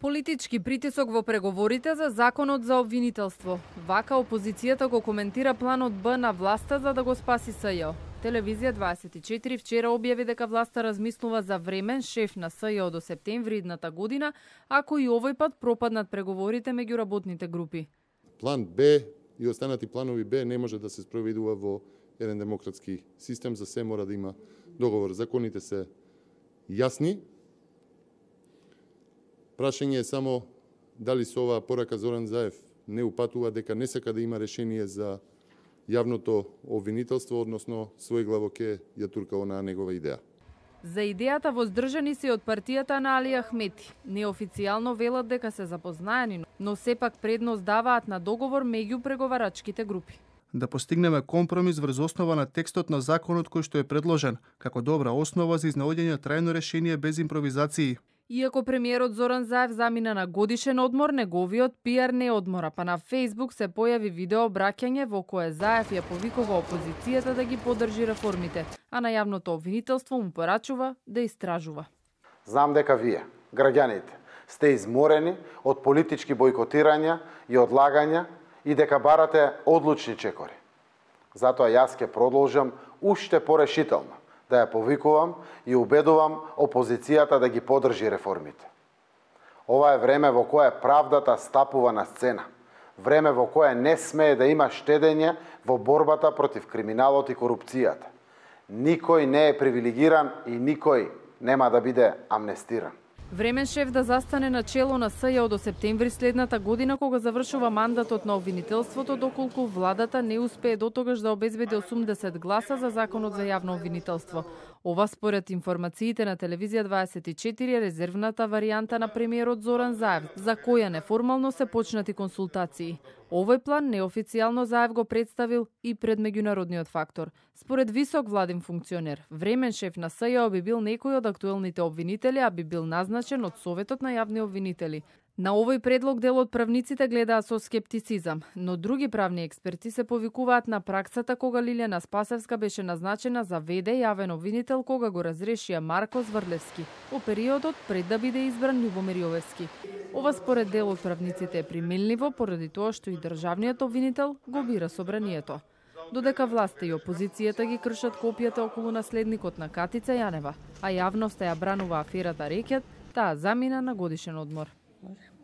Политички притисок во преговорите за законот за обвинителство. Вака опозицијата го коментира планот Б на власта за да го спаси СЈО. Телевизија 24 вчера објави дека власта размислува за времен шеф на СЈО до септември идната година, ако и овој пат пропаднат преговорите меѓу работните групи. План Б и останати планови Б не може да се спроведува во еден демократски систем, за се мора да има договор. Законите се јасни, Прашање е само дали со оваа порака Зоран Заев не упатува дека не сака да има решение за јавното обвинителство, односно главо ке ја турка на негова идеја. За идејата воздржани се од партијата на Али Ахмети. Неофицијално велат дека се запознаени, но сепак предност даваат на договор меѓу преговарачките групи да постигнеме компромис врз основа на текстот на законот кој што е предложен, како добра основа за изнаоѓање трајно решение без импровизации. Иако премиерот Зоран Заев замина на годишен одмор, неговиот пиар не одмора, па на Фейсбук се појави видео обраќање во кое Заев ја повикува опозицијата да ги поддржи реформите, а на јавното обвинителство му порачува да истражува. Знам дека вие, граѓаните, сте изморени од политички бојкотирања и одлагања и дека барате одлучни чекори. Затоа јас ќе продолжам уште порешително да ја повикувам и убедувам опозицијата да ги подржи реформите. Ова е време во кое правдата стапува на сцена. Време во кое не смее да има штедење во борбата против криминалот и корупцијата. Никој не е привилегиран и никој нема да биде амнестиран. Времен шеф да застане на чело на СЈО до септември следната година кога завршува мандатот на обвинителството доколку владата не успее дотогаш да обезбеди 80 гласа за законот за јавно обвинителство. Ова според информациите на телевизија 24 е резервната варијанта на премиерот Зоран Заев, за која неформално се почнати консултации. Овој план неофицијално Заев го представил и пред меѓународниот фактор. Според висок владин функционер, времен шеф на СЈО би бил некој од актуелните обвинители, а би бил назначен од Советот на јавни обвинители. На овој предлог дел од правниците гледаат со скептицизам, но други правни експерти се повикуваат на праксата кога Лилјана Спасевска беше назначена за веде јавен обвинител кога го разрешија Марко Зврлевски, во периодот пред да биде избран Љубомир Јовевски. Ова според дел од правниците е примилниво поради тоа што и државниот обвинител го бира собранието. Додека власта и опозицијата ги кршат копијата околу наследникот на Катица Јанева, а јавноста ја бранува аферата Рекет, таа замина на годишен одмор. Може?